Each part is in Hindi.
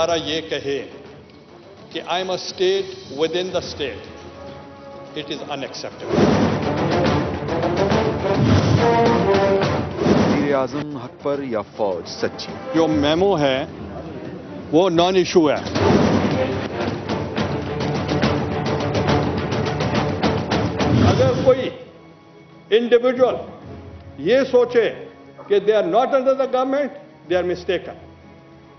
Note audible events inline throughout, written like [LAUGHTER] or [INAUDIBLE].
इदारा ये कहे कि I am a state within the state it is unacceptable वज़ीर आज़म हक पर या फौज सच्ची? जो मेमो है वो नॉन इशू है। अगर कोई इंडिविजुअल ये सोचे कि they are not under the government they are mistaken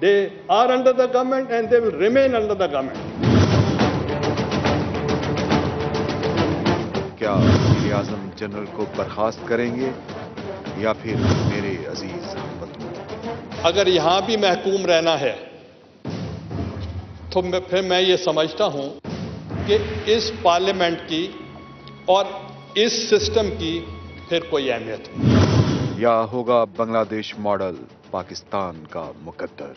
they are under the government and they will remain under the government क्या वज़ीर आज़म जनरल को बर्खास्त करेंगे या फिर मेरे अज़ीज़ अगर यहाँ भी महकूम रहना है तो मैं फिर मैं ये समझता हूँ कि इस पार्लियामेंट की और इस सिस्टम की फिर कोई अहमियत नहीं। या होगा बांग्लादेश मॉडल पाकिस्तान का मुकद्दर।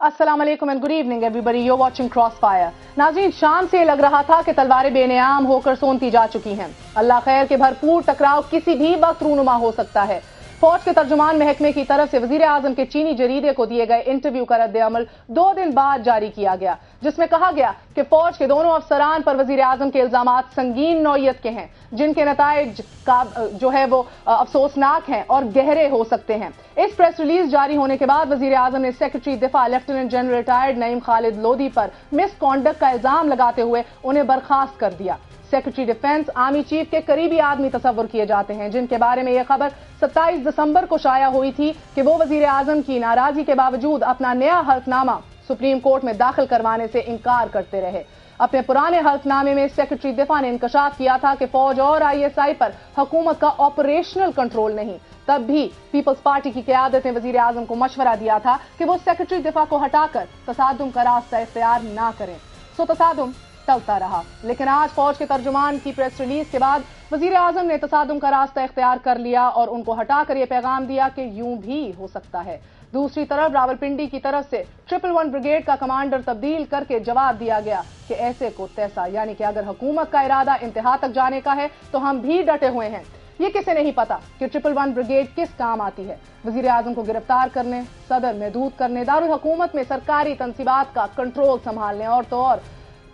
वालेकुम and good evening everybody you watching cross fire नाजीन, शाम से लग रहा था कि तलवारें बेनियाम होकर सोनती जा चुकी हैं। अल्लाह खैर के भरपूर टकराव किसी भी वक्त रूनुमा हो सकता है। फौज के तर्जुमान महकमे की तरफ़ से वज़ीर आज़म के चीनी जरीदे को दिए गए इंटरव्यू का रद्द अमल दो दिन बाद जारी किया गया, जिसमें कहा गया कि फौज के दोनों अफसरान पर वज़ीर आज़म के इल्ज़ाम संगीन नौयत के हैं, जिनके नतज का, जो है वो अफसोसनाक हैं और गहरे हो सकते हैं। इस प्रेस रिलीज़ जारी होने के बाद वज़ीर आज़म ने सेक्रेटरी दिफा lieutenant general retired Naeem Khalid Lodhi पर मिस कॉन्डक्ट का इल्ज़ाम लगाते हुए उन्हें बर्खास्त कर दिया। सेक्रेटरी डिफेंस आर्मी चीफ के करीबी आदमी तस्वर किए जाते हैं, जिनके बारे में यह खबर 27 दिसंबर को शाया हुई थी कि वो वज़ीर आज़म की नाराज़गी के बावजूद अपना नया हल्फनामा सुप्रीम कोर्ट में दाखिल करवाने से इनकार करते रहे। अपने पुराने हल्फनामे में सेक्रेटरी दिफा ने इंकशाफ किया था कि फौज और आईएसआई पर हुकूमत का ऑपरेशनल कंट्रोल नहीं। तब भी पीपल्स पार्टी की क्यादत ने वज़ीर आज़म को मशवरा दिया था कि वो सेक्रेटरी दिफा को हटाकर तसादुम का रास्ता इख्तियार ना करें। सो तसादुम टलता रहा। लेकिन आज फौज के तर्जुमान की प्रेस रिलीज़ के बाद वज़ीर आज़म ने तसादुम का रास्ता इख्तियार कर लिया और उनको हटाकर यह पैगाम दिया कि यूँ भी हो सकता है। दूसरी तरफ़ रावलपिंडी की तरफ़ से ट्रिपल वन ब्रिगेड का कमांडर तब्दील करके जवाब दिया गया कि ऐसे को तैसा, यानी कि अगर हुकूमत का इरादा इंतहा तक जाने का है तो हम भी डटे हुए हैं। ये किसे नहीं पता कि ट्रिपल वन ब्रिगेड किस काम आती है। वज़ीर आज़म को गिरफ़्तार करने, सदर महदूद करने, दारुल हुकूमत में सरकारी तनसीबात का कंट्रोल संभालने, और तो और।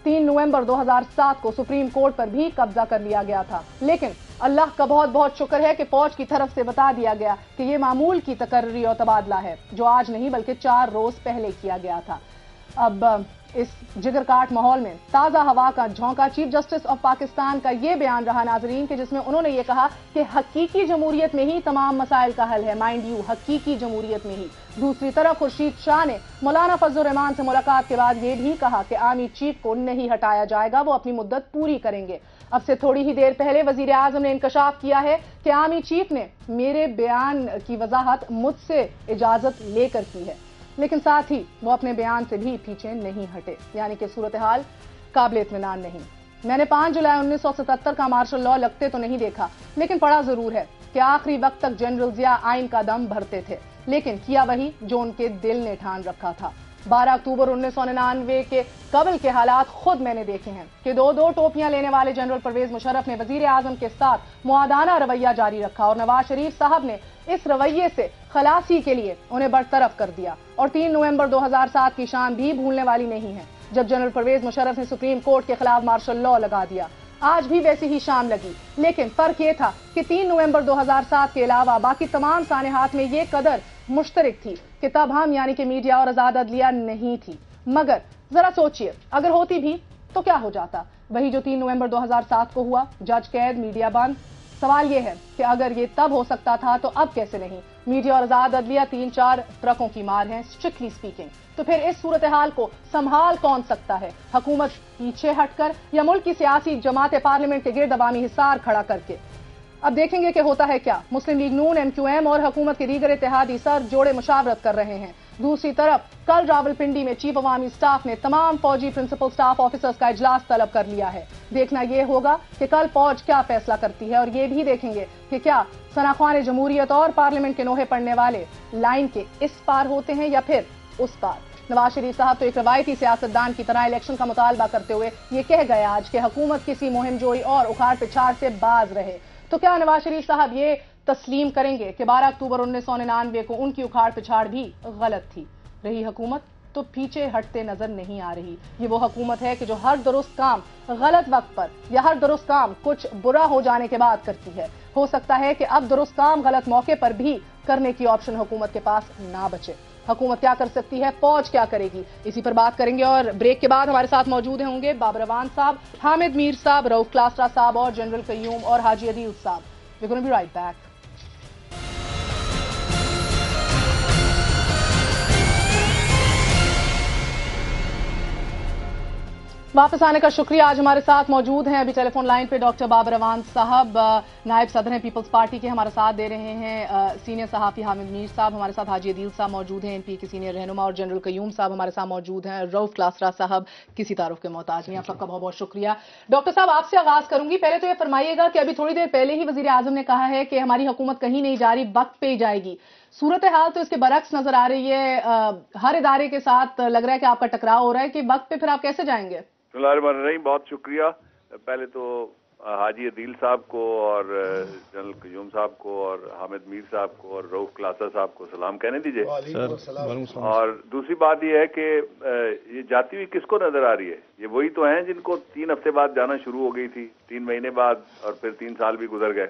तीन नवंबर 2007 को सुप्रीम कोर्ट पर भी कब्जा कर लिया गया था। लेकिन अल्लाह का बहुत बहुत शुक्र है कि फौज की तरफ़ से बता दिया गया कि ये मामूल की तकर्री और तबादला है, जो आज नहीं बल्कि चार रोज पहले किया गया था। अब इस जिगर काट माहौल में ताज़ा हवा का झोंका, चीफ जस्टिस ऑफ़ पाकिस्तान का ये बयान रहा नाजरीन के जिसमें उन्होंने ये कहा कि हकीकी जमहूरियत में ही तमाम मसाइल का हल है। माइंड यू, हकीकी जमहूरियत में ही। दूसरी तरफ़ खुर्शीद शाह ने मौलाना फजल रहमान से मुलाकात के बाद ये भी कहा कि आर्मी चीफ को नहीं हटाया जाएगा, वो अपनी मुद्दत पूरी करेंगे। अब से थोड़ी ही देर पहले वज़ीर आज़म ने इंकशाफ किया है कि आर्मी चीफ ने मेरे बयान की वजाहत मुझसे इजाज़त लेकर की है। लेकिन साथ ही वो अपने बयान से भी पीछे नहीं हटे, यानी कि सूरत हाल काबिल इतमान नहीं। मैंने 5 जुलाई 1977 का मार्शल लॉ लगते तो नहीं देखा, लेकिन पढ़ा ज़रूर है कि आखिरी वक्त तक जनरल जिया आइन का दम भरते थे, लेकिन किया वही जो उनके दिल ने ठान रखा था। 12 अक्टूबर उन्नीस के कबल के हालात खुद मैंने देखे हैं कि दो दो टोपियाँ लेने वाले जनरल परवेज मुशर्रफ ने वज़ीर आज़म के साथ मुआदाना रवैया जारी रखा और नवाज़ शरीफ साहब ने इस रवैये से खलासी के लिए उन्हें बरतरफ कर दिया। और 3 नवंबर 2007 की शाम भी भूलने वाली नहीं है, जब जनरल परवेज मुशर्रफ ने सुप्रीम कोर्ट के खिलाफ मार्शल लॉ लगा दिया। आज भी वैसी ही शाम लगी। लेकिन फ़र्क ये था कि 3 नवंबर 2007 के अलावा बाकी तमाम सानहात में ये कदर मुश्तरक थी कि तब हम यानी कि मीडिया और आज़ाद अदलिया नहीं थी। मगर जरा सोचिए, अगर होती भी तो क्या हो जाता? वही जो 3 नवंबर 2007 को हुआ, जज कैद, मीडिया बंद सवाल ये है कि अगर ये तब हो सकता था तो अब कैसे नहीं? मीडिया और आज़ाद अदलिया तीन चार ट्रकों की मार है स्ट्रिक्टली स्पीकिंग तो फिर इस सूरत हाल को संभाल कौन सकता है? हुकूमत पीछे हटकर या मुल्क की सियासी जमात पार्लियामेंट के गिरद हिसार खड़ा करके? अब देखेंगे कि होता है क्या। Muslim League Noon, M Q M और हुकूमत के दीगर इतिहादी सर जोड़े मुशावरत कर रहे हैं। दूसरी तरफ़, कल रावलपिंडी में चीफ अवामी स्टाफ ने तमाम फौजी प्रिंसिपल स्टाफ ऑफिसर्स का इजलास तलब कर लिया है। देखना यह होगा कि कल फौज क्या फैसला करती है और ये भी देखेंगे कि क्या सनाखान जमहूरियत और पार्लियामेंट के नोहे पड़ने वाले लाइन के इस पार होते हैं या फिर उस पार। नवाज़ शरीफ साहब तो एक रवायती सियासतदान की तरह इलेक्शन का मुतालबा करते हुए ये कह गए आज कि हुकूमत किसी मुहिम जोई और उखाड़ पिछाड़ से बाज रहे। तो क्या नवाज़ शरीफ साहब ये तस्लीम करेंगे कि 12 अक्टूबर उन्नीस सौ निन्यानवे को उनकी उखाड़ पिछाड़ भी गलत थी? रही हुकूमत तो पीछे हटते नज़र नहीं आ रही। ये वो हुकूमत है कि जो हर दुरुस्त काम गलत वक्त पर या हर दुरुस्त काम कुछ बुरा हो जाने के बाद करती है। हो सकता है कि अब दुरुस्त काम गलत मौके पर भी करने की ऑप्शन हुकूमत के पास ना बचे। हुकूमत क्या कर सकती है, फौज क्या करेगी? इसी पर बात करेंगे और ब्रेक के बाद हमारे साथ मौजूद होंगे बाबरवान साहब, हामिद मीर साहब, रऊफ क्लास्टा साहब और जनरल कयूम और हाजी अदील साहब। वी बी राइट बैक वापस आने का शुक्रिया। आज हमारे साथ मौजूद हैं। अभी टेलीफोन लाइन पे डॉक्टर बाबर अवान साहब नायब सदर हैं, पीपल्स पार्टी के हमारे साथ दे रहे हैं। सीनियर सहाफी हामिद मीर साहब हमारे साथ, हाजी अदील साहब मौजूद हैं एनपी के सीनियर रहनुमा और जनरल कयूम साहब हमारे साथ मौजूद हैं। रऊफ क्लासरा साहब, किसी तारुफ के मोहताज नहीं आप सबका बहुत बहुत शुक्रिया। डॉक्टर साहब, आपसे आगाज़ करूँगी। पहले तो ये फरमाइएगा कि अभी थोड़ी देर पहले ही आज़म ने कहा है कि हमारी हुकूमत कहीं नहीं जा रही, वक्त पे ही जाएगी। सूरत हाल तो इसके बरक्स नज़र आ रही है। आ, हर इदारे के साथ लग रहा है कि आपका टकराव हो रहा है कि वक्त पे फिर आप कैसे जाएँगे? फ़िलहाल रही बहुत शुक्रिया। पहले तो हाजी अदील साहब को और जनरल कयूम साहब को और हामिद मीर साहब को और रऊफ क्लासा साहब को सलाम कहने दीजिए। और दूसरी बात यह है कि ये जाती हुई किसको नज़र आ रही है? ये वही तो हैं जिनको तीन हफ़्ते बाद जाना शुरू हो गई थी तीन महीने बाद और फिर तीन साल भी गुजर गए।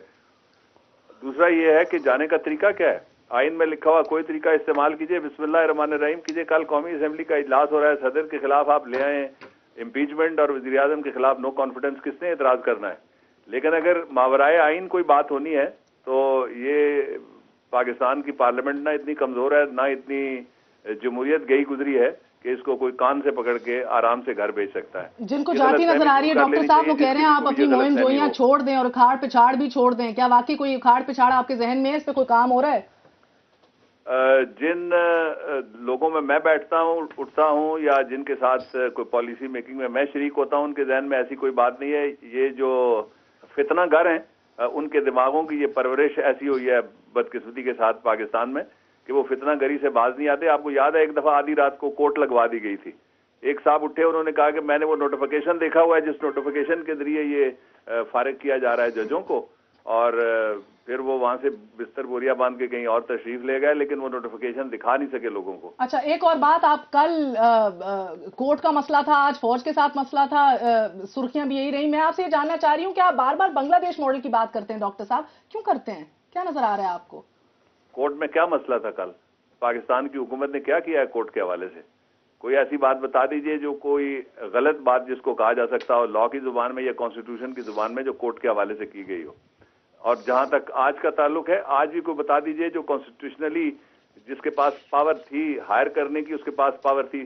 दूसरा ये है कि जाने का तरीका क्या है? आइन में लिखा हुआ कोई तरीका इस्तेमाल कीजिए बिस्मिल्लाह रहमान रहीम कीजिए कल कौमी असम्बली का इजलास हो रहा है सदर के खिलाफ आप ले आए इम्पीचमेंट और वजी अजम के खिलाफ नो कॉन्फिडेंस किसने एतराज़ करना है? लेकिन अगर मावराए आइन कोई बात होनी है तो ये पाकिस्तान की पार्लियामेंट ना इतनी कमज़ोर है ना इतनी जमहूरियत गई गुजरी है कि इसको कोई कान से पकड़ के आराम से घर भेज सकता है। जिनको जाती नज़र आ रही है डॉक्टर साहब वो कह रहे हैं आप अपनी मुहिम जोइयाँ छोड़ दें और उखाड़ पिछाड़ भी छोड़ दें। क्या वाकई कोई उखाड़ पिछाड़ आपके जहन में है इस पर कोई काम हो रहा है? जिन लोगों में मैं बैठता हूँ, उठता हूँ, या जिनके साथ कोई पॉलिसी मेकिंग में मैं शरीक होता हूँ, उनके जहन में ऐसी कोई बात नहीं है। ये जो फितना घर हैं उनके दिमागों की ये परवरिश ऐसी हुई है बदकिस्मती के साथ पाकिस्तान में कि वो फितना गरी से बाज नहीं आते। आपको याद है, एक दफ़ा आधी रात को कोर्ट लगवा दी गई थी। एक साहब उठे, उन्होंने कहा कि मैंने वो नोटिफिकेशन देखा हुआ है, जिस नोटिफिकेशन के ज़रिए ये फारिग किया जा रहा है जजों को। और फिर वो वहाँ से बिस्तर बोरिया बाँध के कहीं और तशरीफ़ ले गए लेकिन वो नोटिफिकेशन दिखा नहीं सके लोगों को। अच्छा एक और बात आप कल आ, आ, कोर्ट का मसला था आज फौज के साथ मसला था सुर्खियाँ भी यही रही। मैं आपसे ये जानना चाह रही हूँ कि आप बार बार बांग्लादेश मॉडल की बात करते हैं डॉक्टर साहब। क्यों करते हैं? क्या नज़र आ रहा है आपको? कोर्ट में क्या मसला था कल? पाकिस्तान की हुकूमत ने क्या किया है कोर्ट के हवाले से? कोई ऐसी बात बता दीजिए जो कोई गलत बात जिसको कहा जा सकता हो लॉ की ज़ुबान में या कॉन्स्टिट्यूशन की ज़ुबान में जो कोर्ट के हवाले से की गई हो। और जहाँ तक आज का ताल्लुक है आज भी कोई बता दीजिए जो कॉन्स्टिट्यूशनली जिसके पास पावर थी हायर करने की उसके पास पावर थी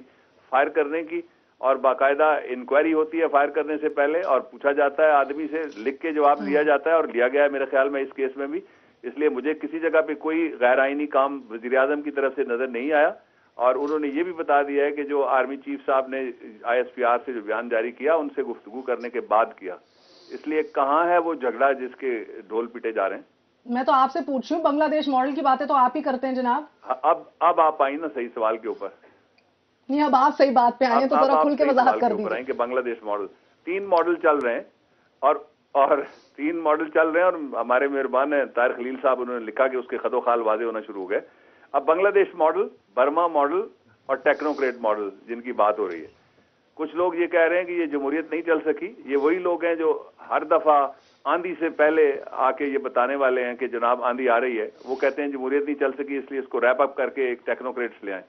फायर करने की और बाकायदा इंक्वायरी होती है फायर करने से पहले और पूछा जाता है आदमी से लिख के जवाब लिया हम्म। जाता है और लिया गया है मेरे ख्याल में इस केस में भी इसलिए मुझे किसी जगह पे कोई गैर आइनी काम वज़ीर आज़म की तरफ़ से नज़र नहीं आया और उन्होंने ये भी बता दिया है कि जो आर्मी चीफ साहब ने आईएसपीआर से जो बयान जारी किया उनसे गुफ्तगु करने के बाद किया इसलिए कहाँ है वो झगड़ा जिसके ढोल पिटे जा रहे हैं? मैं तो आपसे पूछ रही हूँ बांग्लादेश मॉडल की बातें तो आप ही करते हैं जनाब। हाँ, अब अब आप आई ना सही सवाल के ऊपर। नहीं अब आप सही बात पे आए तो जरा खुल के वजाहत कर दीजिए। कि बांग्लादेश मॉडल। तीन मॉडल चल रहे हैं और और तीन मॉडल चल रहे हैं और हमारे मेहरबान है तार खलील साहब उन्होंने लिखा कि उसके खदो खाल वाजे होना शुरू हो गए। अब बांग्लादेश मॉडल बर्मा मॉडल और टेक्नोक्रेट मॉडल जिनकी बात हो रही है। कुछ लोग ये कह रहे हैं कि ये जमहूरियत नहीं चल सकी। ये वही लोग हैं जो हर दफ़ा आंधी से पहले आके ये बताने वाले हैं कि जनाब आंधी आ रही है। वो कहते हैं जमहूरियत नहीं चल सकी, इसलिए इसको रैप अप करके एक टेक्नोक्रेट्स ले आए।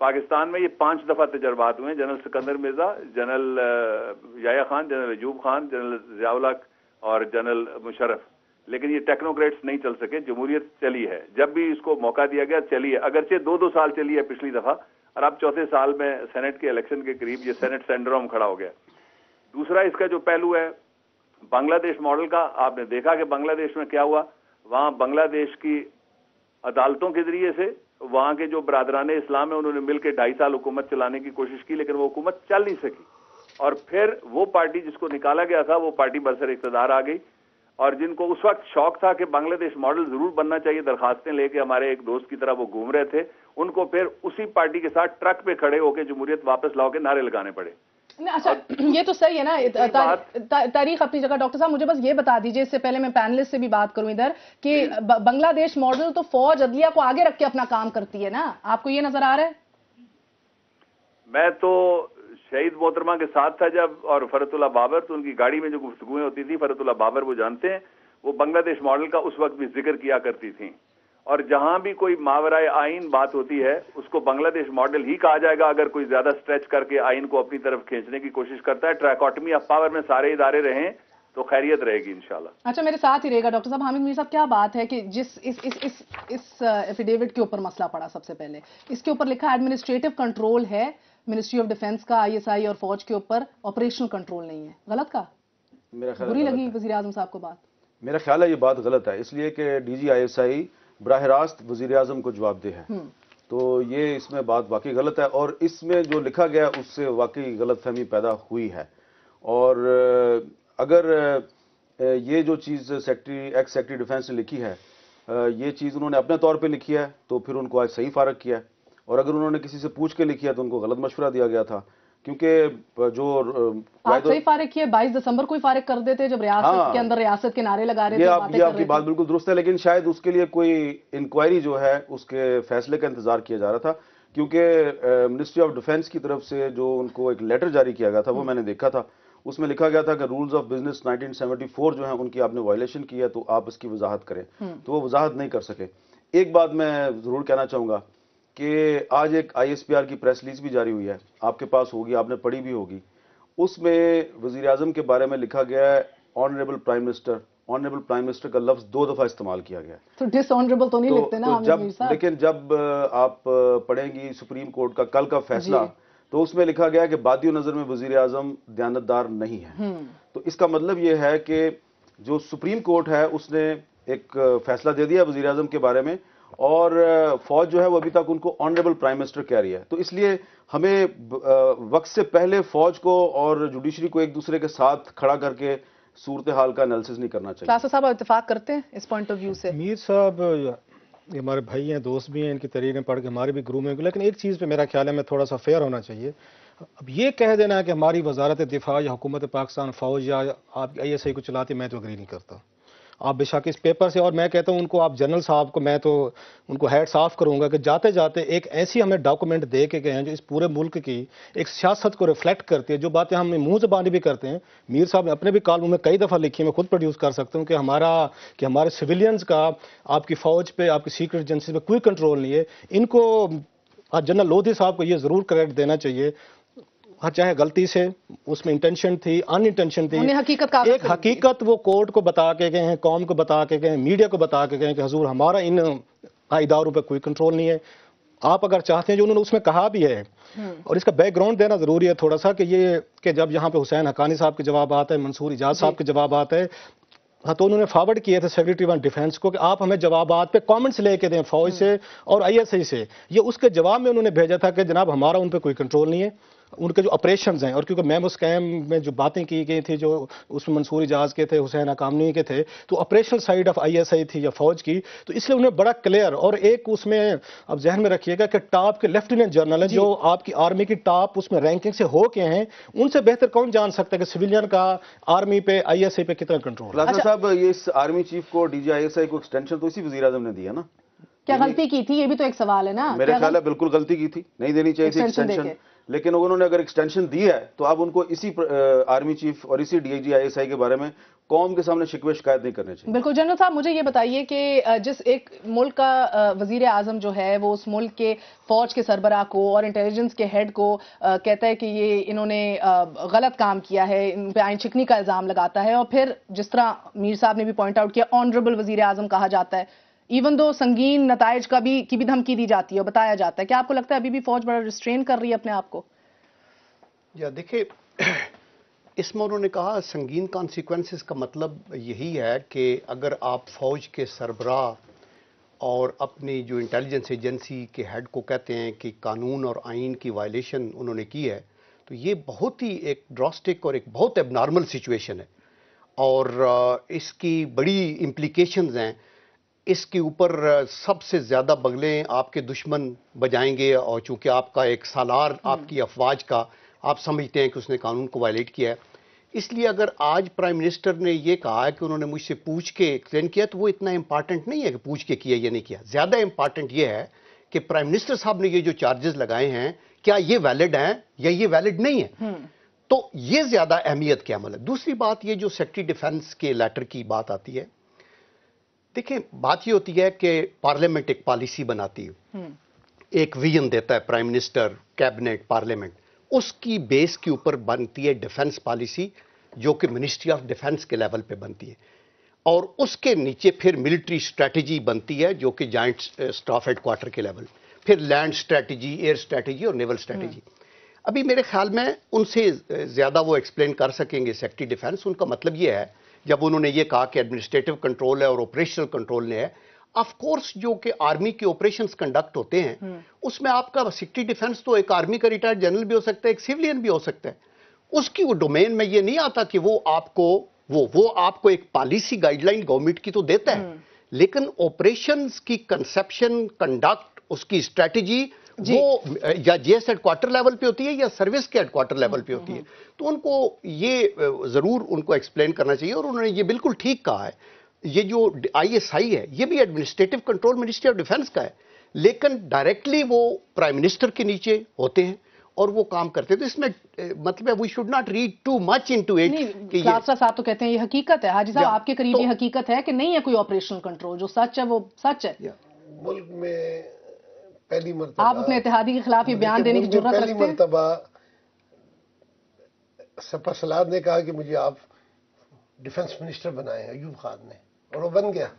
पाकिस्तान में ये पाँच दफ़ा तजर्बात हुए हैं। General Sikandar Mirza, general Yahya Khan, general Ayub Khan, general Ziaulhaq और जनरल मुशरफ लेकिन ये टेक्नोक्रेट्स नहीं चल सके। जमहूरियत चली है। जब भी इसको मौका दिया गया, चली है। अगरचे दो दो साल चली है पिछली दफ़ा। और अब चौथे साल में सेनेट के इलेक्शन के करीब ये सेनेट सेंड्रोम खड़ा हो गया। दूसरा इसका जो पहलू है, बांग्लादेश मॉडल का, आपने देखा कि बांग्लादेश में क्या हुआ? वहाँ बांग्लादेश की अदालतों के ज़रिए से, वहाँ के जो बरदरान इस्लाम है, उन्होंने मिलकर ढाई साल हुकूमत चलाने की कोशिश की, लेकिन वो हुकूमत चल नहीं सकी। और फिर वो पार्टी जिसको निकाला गया था, वो पार्टी बरसर इकतदार आ गई। और जिनको उस वक्त शौक था कि बांग्लादेश मॉडल ज़रूर बनना चाहिए, दरखास्तें लेके हमारे एक दोस्त की तरह वो घूम रहे थे। उनको फिर उसी पार्टी के साथ ट्रक पे खड़े होकर जमहूरियत वापस लाओ के नारे लगाने पड़े। अच्छा ये तो सही है ना ता, ता, ता, तारीख अपनी जगह डॉक्टर साहब मुझे बस ये बता दीजिए इससे पहले मैं पैनलिस्ट से भी बात करूँ इधर कि बांग्लादेश मॉडल तो फौज अदलिया को आगे रख के अपना काम करती है ना? आपको ये नज़र आ रहा है? मैं तो शहीद मोहतरमा के साथ था जब और फरतुल्ला बाबर तो उनकी गाड़ी में जो गुफ्तगुएँ होती थी फरतुल्ला बाबर वो जानते हैं वो बांग्लादेश मॉडल का उस वक्त भी ज़िक्र किया करती थी। और जहाँ भी कोई मावराए आइन बात होती है उसको बांग्लादेश मॉडल ही कहा जाएगा अगर कोई ज़्यादा स्ट्रेच करके आइन को अपनी तरफ़ खींचने की कोशिश करता है। ट्रैकॉटमी ऑफ़ पावर में सारे इदारे रहें तो खैरियत रहेगी इंशाल्लाह। अच्छा मेरे साथ ही रहेगा डॉक्टर साहब। हामिद मीर साहब क्या बात है कि जिस इस इस इस इस एफिडेविट के ऊपर मसला पड़ा सबसे पहले। इसके ऊपर लिखा एडमिनिस्ट्रेटिव कंट्रोल है मिनिस्ट्री ऑफ़ डिफेंस का आईएसआई और फौज के ऊपर ऑपरेशनल कंट्रोल नहीं है। गलत का मेरा ख्याल बुरी लगी। वज़ीर आज़म साहब को बात। मेरा ख्याल है ये बात गलत है इसलिए कि डीजी आईएसआई बराह रास्त वज़ीर आज़म को जवाबदेह है। तो ये इसमें बात वाकई गलत है और इसमें जो लिखा गया उससे वाकई गलत फहमी पैदा हुई है। और अगर ये जो चीज़ सेक्रेटरी एक्स सेक्रेटरी डिफेंस ने लिखी है ये चीज़ उन्होंने अपने तौर पे लिखी है तो फिर उनको आज सही फारक किया है। और अगर उन्होंने किसी से पूछ के लिखी है तो उनको गलत मशवरा दिया गया था। क्योंकि जो आप सही फारिग किए 22 दिसंबर को ही फारिग कर देते जब रियासत हाँ। के अंदर रियासत के नारे लगा रहे ये थे आप ये आपकी बात बिल्कुल दुरुस्त है लेकिन शायद उसके लिए कोई इंक्वायरी जो है उसके फैसले का इंतज़ार किया जा रहा था। क्योंकि मिनिस्ट्री ऑफ़ डिफेंस की तरफ़ से जो उनको एक लेटर जारी किया गया था वो मैंने देखा था। उसमें लिखा गया था कि रूल्स ऑफ़ बिज़नेस 1974 जो है उनकी आपने वायलेशन की है तो आप इसकी वजाहत करें। तो वो वजाहत नहीं कर सके। एक बात मैं ज़रूर कहना चाहूँगा कि आज एक आईएसपीआर की प्रेस रिलीज़ भी जारी हुई है। आपके पास होगी आपने पढ़ी भी होगी। उसमें वज़ीर आज़म के बारे में लिखा गया है honourable prime minister honourable prime minister का लफ्ज दो दफ़ा इस्तेमाल किया गया तो डिसऑनरेबल तो नहीं तो, लिखते ना तो जब लेकिन जब आप पढ़ेंगी सुप्रीम कोर्ट का कल का फैसला तो उसमें लिखा गया कि बादियों नज़र में वज़ीर आज़म दयानतदार नहीं है। हम्म। तो इसका मतलब यह है कि जो सुप्रीम कोर्ट है उसने एक फैसला दे दिया वज़ीर आज़म के बारे में और फौज जो है वो अभी तक उनको ऑनरेबल प्राइम मिनिस्टर कह रही है। तो इसलिए हमें वक्त से पहले फौज को और जुडिशरी को एक दूसरे के साथ खड़ा करके सूरत हाल का एनालिसिस नहीं करना चाहिए। क्लासा साहब इतफाक करते हैं इस पॉइंट ऑफ़ व्यू से? मीर साहब ये हमारे भाई हैं दोस्त भी हैं इनकी तरीरें पढ़ के हमारे भी ग्रूम हैं लेकिन एक चीज़ पे मेरा ख्याल है मैं थोड़ा सा फेयर होना चाहिए। अब ये कह देना है कि हमारी वजारत दिफा या हुकूमत पाकिस्तान फ़ौज या आप आई एस आई को चलाती मैं तो अग्री नहीं करता। आप बेशक इस पेपर से, और मैं कहता हूँ, उनको आप जनरल साहब को, मैं तो उनको हेड साफ़ करूँगा कि जाते जाते एक ऐसी हमें डॉक्यूमेंट दे के गए हैं, जो इस पूरे मुल्क की एक सियासत को रिफ्लेक्ट करती है, जो बातें हम मुँह जबानी भी करते हैं। मीर साहब ने अपने भी कॉलम में कई दफ़ा लिखी, मैं खुद प्रोड्यूस कर सकता हूँ कि हमारा, कि हमारे सिविलियंस का, आपकी फ़ौज पर आपकी सीक्रेट एजेंसी पर कोई कंट्रोल नहीं है। इनको जनरल लोधी साहब को ये ज़रूर क्रेडिट देना चाहिए हाँ चाहे गलती से उसमें इंटेंशन थी अन इंटेंशन थी हकीकत कागज़ एक हकीकत वो कोर्ट को बता के गए हैं कौम को बता के गए हैं मीडिया को बता के गए हैं कि हजूर हमारा इन इदारों पर कोई कंट्रोल नहीं है। आप अगर चाहते हैं जो उन्होंने उसमें कहा भी है और इसका बैकग्राउंड देना ज़रूरी है थोड़ा सा कि ये कि जब यहाँ पे हुसैन हकानी साहब के जवाब आता है मंसूर इजाज साहब के जवाब आता है हाँ तो उन्होंने फॉरवर्ड किए थे सेक्रेटरी वन डिफेंस को कि आप हमें जवाबात पे कमेंट्स लेके दें फौज से और आईएसआई से। ये उसके जवाब में उन्होंने भेजा था कि जनाब हमारा उन पर कोई कंट्रोल नहीं है। उनके जो ऑपरेशन हैं और क्योंकि मैम स्कैम में जो बातें की गई थी जो उसमें मंसूर इजाज के थे हुसैन अकामनी के थे तो ऑपरेशनल साइड ऑफ़ आईएसआई थी या फौज की तो इसलिए उन्हें बड़ा क्लियर और एक उसमें अब जहन में रखिएगा कि टॉप के लेफ्टिनेंट जनरल हैं जो। आपकी आर्मी की टॉप उसमें रैंकिंग से हो के हैं उनसे बेहतर कौन जान सकता है कि सिविलियन का आर्मी पे आईएसआई पे कितना कंट्रोल है? साहब ये इस आर्मी चीफ को डीजीआईएसआई को एक्सटेंशन तो इसी वज़ीर आज़म ने दिया ना? क्या गलती की थी? ये भी तो एक सवाल है ना। मेरे ख्याल है बिल्कुल गलती की थी। नहीं देनी चाहिए थी एक्सटेंशन। लेकिन उन्होंने अगर एक्सटेंशन दी है तो आप उनको इसी आर्मी चीफ और इसी डीआईजी आईएसआई के बारे में कौम के सामने शिकवे शिकायत नहीं करनी चाहिए। बिल्कुल, जनरल साहब, मुझे ये बताइए कि जिस एक मुल्क का वज़ीर आज़म जो है, वो उस मुल्क के फौज के सरबराह को और इंटेलिजेंस के हेड को कहता है कि ये इन्होंने गलत काम किया है, इन पे आइन चिकनी का इल्ज़ाम लगाता है और फिर जिस तरह मीर साहब ने भी पॉइंट आउट किया ऑनरेबल वज़ीर आज़म कहा जाता है इवन दो संगीन नतज का भी, की भी धमकी दी जाती है बताया जाता है, क्या आपको लगता है अभी भी फौज बड़ा रिस्ट्रेन कर रही है अपने आप को? या देखिए, इसमें उन्होंने कहा संगीन कॉन्सिक्वेंसेस का मतलब यही है कि अगर आप फौज के सरबराह और अपनी जो इंटेलिजेंस एजेंसी के हेड को कहते हैं कि कानून और आइन की वायलेशन उन्होंने की है तो ये बहुत ही एक ड्रास्टिक और एक बहुत एबनॉर्मल सिचुएशन है। और इसकी बड़ी इम्प्लीकेशंस हैं इसके ऊपर सबसे ज़्यादा बगलें आपके दुश्मन बजाएँगे और चूँकि आपका एक सालार आपकी अफवाज का आप समझते हैं कि उसने कानून को वायलेट किया है। इसलिए अगर आज प्राइम मिनिस्टर ने यह कहा है कि उन्होंने मुझसे पूछ के एक्सप्लेन किया तो वो इतना इंपॉर्टेंट नहीं है कि पूछ के किया या नहीं किया। ज़्यादा इंपॉर्टेंट ये है कि प्राइम मिनिस्टर साहब ने ये जो चार्जेस लगाए हैं क्या ये वैलिड हैं या ये वैलिड नहीं है? तो ये ज़्यादा अहमियत के अमल है दूसरी बात ये जो सेक्रेटरी डिफेंस के लेटर की बात आती है देखिए बात ये होती है कि पार्लियामेंट एक पॉलिसी बनाती है। एक विजन देता है प्राइम मिनिस्टर कैबिनेट पार्लियामेंट। उसकी बेस के ऊपर बनती है डिफेंस पॉलिसी जो कि मिनिस्ट्री ऑफ़ डिफेंस के लेवल पे बनती है। और उसके नीचे फिर मिलिट्री स्ट्रैटेजी बनती है जो कि जॉइंट स्टाफ हेडक्वार्टर के लेवल। फिर लैंड स्ट्रैटेजी एयर स्ट्रैटेजी और नेवल स्ट्रैटेजी। अभी मेरे ख्याल में उनसे ज़्यादा वो एक्सप्लेन कर सकेंगे सेक्रेटरी डिफेंस। उनका मतलब ये है जब उन्होंने ये कहा कि एडमिनिस्ट्रेटिव कंट्रोल है और ऑपरेशनल कंट्रोल ने है ऑफ़ कोर्स जो कि आर्मी के ऑपरेशंस कंडक्ट होते हैं उसमें आपका सेक्रेटरी डिफेंस तो एक आर्मी का रिटायर्ड जनरल भी हो सकता है एक सिविलियन भी हो सकता है। उसकी वो डोमेन में ये नहीं आता कि वो आपको वो वो आपको एक पॉलिसी गाइडलाइन गवर्नमेंट की तो देता है। लेकिन ऑपरेशंस की कंसेप्शन कंडक्ट उसकी स्ट्रेटजी वो या जीएस हेडक्वार्टर लेवल पे होती है या सर्विस के हेडक्वार्टर लेवल पे होती है? तो उनको ये ज़रूर उनको एक्सप्लेन करना चाहिए और उन्होंने ये बिल्कुल ठीक कहा है। ये जो आईएसआई है ये भी administrative control ministry of defence का है। लेकिन डायरेक्टली वो प्राइम मिनिस्टर के नीचे होते हैं और वो काम करते हैं। तो इसमें मतलब है we should not read too much into it नहीं लालसा साहब तो कहते हैं ये हकीकत है। हाजी साहब आपके करीब तो- ये हकीकत है कि नहीं है कोई ऑपरेशनल कंट्रोल जो सच है वो सच है। मुल्क में पहली मरतबा। आप अपने इतिहादी के खिलाफ ये बयान देने की ज़रूरत पहली मरतबा सपा सलाद ने कहा कि मुझे आप डिफेंस मिनिस्टर बनाए अयूब खान ने और वो बन गया।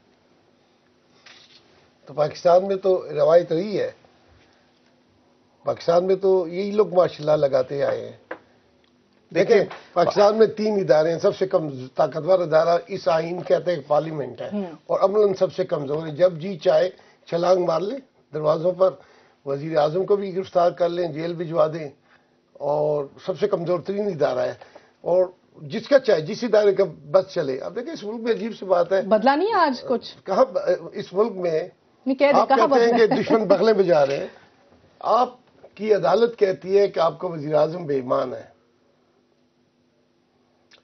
तो पाकिस्तान में तो रवायत रही है। पाकिस्तान में तो यही लोग माशाल्लाह लगाते आए हैं। देखें पाकिस्तान में तीन इदारे हैं सबसे कम ताकतवर इदारा इस आइन कहते हैं पार्लियामेंट है और अमलन सबसे कमज़ोर है। जब जी चाहे छलांग मार ले। दरवाजों पर वज़ीर आज़म को भी गिरफ़्तार कर लें जेल भिजवा दें और सबसे कमज़ोर तरीन इदारा है। और जिसका चाहे जिस इदारे का बस चले। अब देखिए इस मुल्क में अजीब सी बात है। बदला नहीं है आज कुछ? कहा इस मुल्क में कह आप कहते हैं कि दुश्मन बगले में जा रहे हैं। आपकी अदालत कहती है कि आपका वज़ीर आज़म बेईमान है।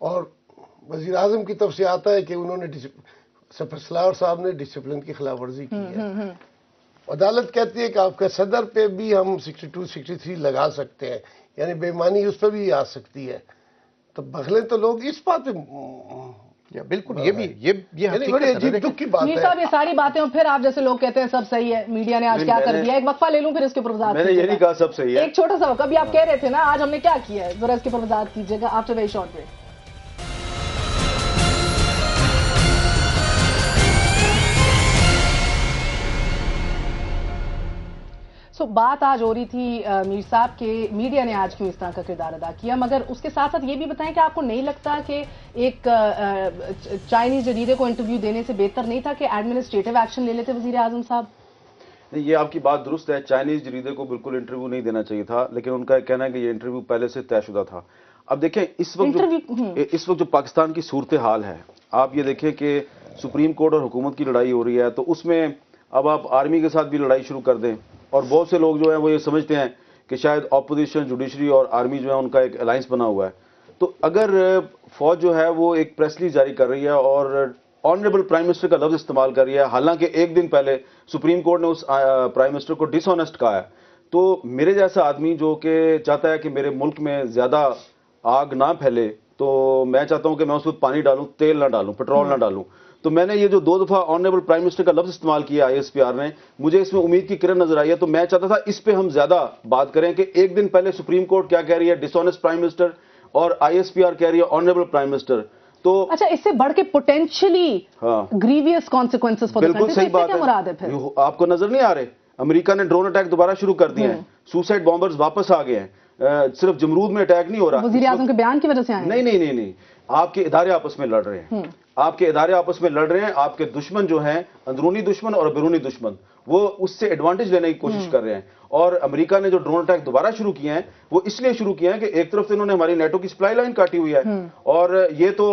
और वज़ीर आज़म की तरफ़ से आता है कि उन्होंने सफसलार साहब ने डिसिप्लिन की खिलाफ वर्जी की है। अदालत कहती है कि आपके सदर पे भी हम 62 63 लगा सकते हैं। यानी बेईमानी उस पर भी आ सकती है। तो बगले तो लोग इस बात पे या बिल्कुल ये भी ये ये बड़ी अजीब दुख की बात मीर है। साहब ये सारी बातें और फिर आप जैसे लोग कहते हैं सब सही है। मीडिया ने आज क्या कर दिया? एक वक्फा ले लूँ फिर इसके ऊपर मैंने ये नहीं कहा सब सही है। एक छोटा सा वक्त अभी आप कह रहे थे ना आज हमने क्या किया है? जरा इसके ऊपर कीजिएगा after very short break so बात आज हो रही थी मीर साहब के मीडिया ने आज क्यों इस तरह का किरदार अदा किया? मगर उसके साथ साथ ये भी बताएँ कि आपको नहीं लगता कि एक चाइनीज़ जरीदे को इंटरव्यू देने से बेहतर नहीं था कि एडमिनिस्ट्रेटिव एक्शन ले लेते वज़ीर आज़म साहब? नहीं ये आपकी बात दुरुस्त है। चाइनीज़ जरीदे को बिल्कुल इंटरव्यू नहीं देना चाहिए था लेकिन उनका कहना है कि ये इंटरव्यू पहले से तयशुदा था। अब देखें इस वक्त जो इस वक्त जो पाकिस्तान की सूरत हाल है आप ये देखें कि सुप्रीम कोर्ट और हुकूमत की लड़ाई हो रही है तो उसमें अब आप आर्मी के साथ भी लड़ाई शुरू कर दें। और बहुत से लोग जो है वो ये समझते हैं कि शायद ऑपोजिशन जुडिशरी और आर्मी जो है उनका एक अलायंस बना हुआ है। तो अगर फौज जो है वो एक प्रेस रिलीज़ जारी कर रही है और ऑनरेबल प्राइम मिनिस्टर का लफ्ज इस्तेमाल कर रही है, हालाँकि एक दिन पहले सुप्रीम कोर्ट ने उस प्राइम मिनिस्टर को डिसऑनेस्ट कहा है। तो मेरे जैसा आदमी जो कि चाहता है कि मेरे मुल्क में ज़्यादा आग ना फैले तो मैं चाहता हूँ कि मैं उसमें पानी डालूं तेल ना डालूं पेट्रोल ना डालूं। तो मैंने ये जो दो दफ़ा ऑनरेबल प्राइम मिनिस्टर का लफ्ज इस्तेमाल किया आईएसपीआर ने मुझे इसमें उम्मीद की किरण नज़र आई है तो मैं चाहता था इस पर हम ज़्यादा बात करें कि एक दिन पहले सुप्रीम कोर्ट क्या कह रही है? डिसऑनेस्ट प्राइम मिनिस्टर और आईएसपीआर कह रही है ऑनरेबल प्राइम मिनिस्टर तो अच्छा इससे बढ़ के पोटेंशियली हाँ। ग्रीवियस द बिल्कुल कंट्री सही बात मुराद है फिर? आपको नज़र नहीं आ रहे? अमेरिका ने ड्रोन अटैक दोबारा शुरू कर दिए हैं। सुसाइड बॉम्बर्स वापस आ गए हैं। सिर्फ़ जमरूद में अटैक नहीं हो रहा। आज़म के बयान की वजह से आए नहीं नहीं नहीं नहीं। आपके इदारे आपस में लड़ रहे हैं। आपके इदारे आपस में लड़ रहे हैं आपके दुश्मन जो हैं अंदरूनी दुश्मन और बैरूनी दुश्मन वो उससे एडवांटेज लेने की कोशिश कर रहे हैं। और अमेरिका ने जो ड्रोन अटैक दोबारा शुरू किए हैं वो इसलिए शुरू किए हैं कि एक तरफ़ से इन्होंने हमारी नेटो की सप्लाई लाइन काटी हुई है। और ये तो